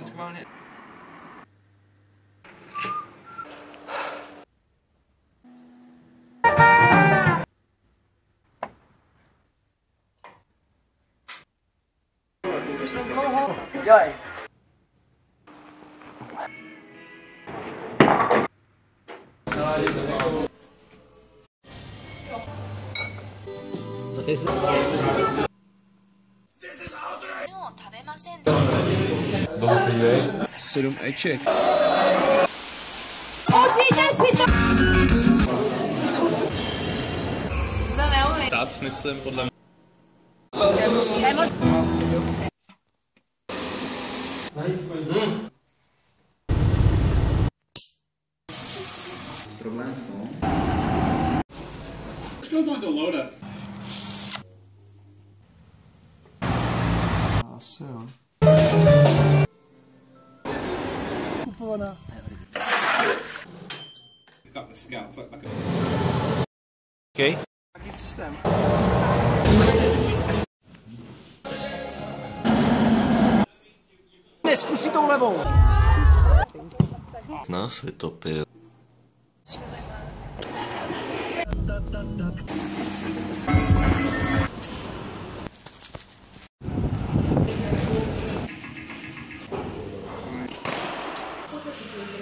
just about it. Rồi. This is 食べませんでした。Dove sei Sono e check. Stát myslím podle mě. Problém v o Goes on to Loda. Ah, céu. schovaná. Okay. Jaký systém? Ne, tou levou. Nás vytopil. Tak, tak, tak.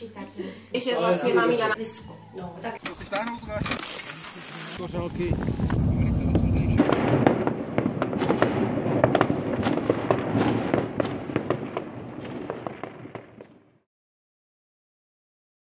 šukat musí. I že vlastně mám na visku. No, tak. Kořelky.